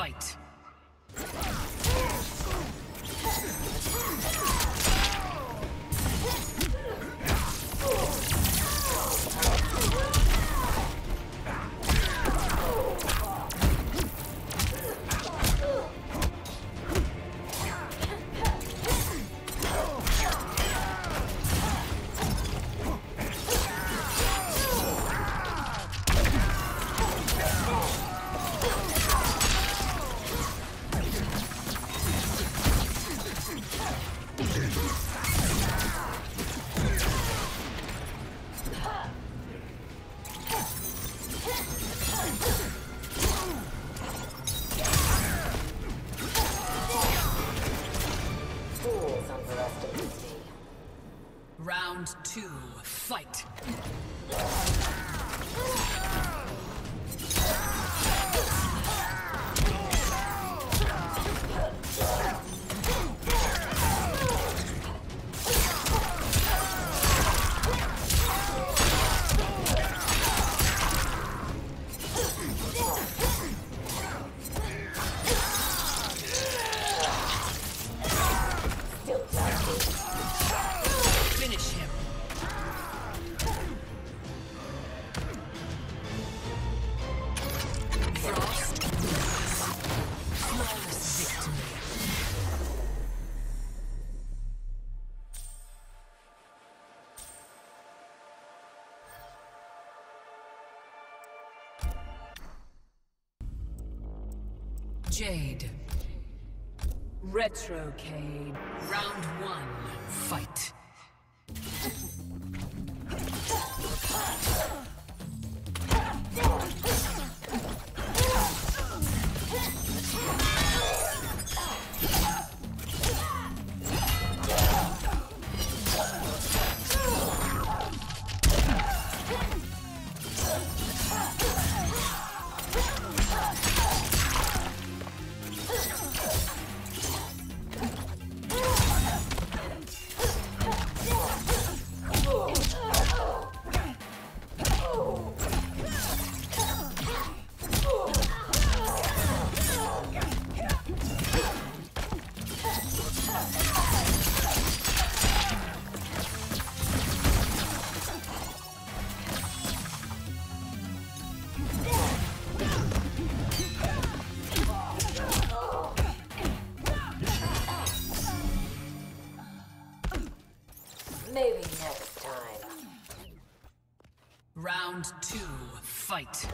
fight. Round two, fight. Jade. Retrocade. Round Maybe next time. Round two, fight.